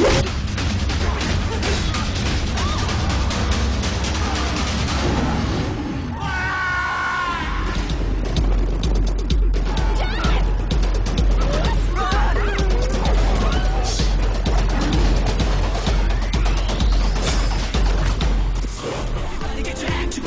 Yeah.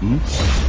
Hmm?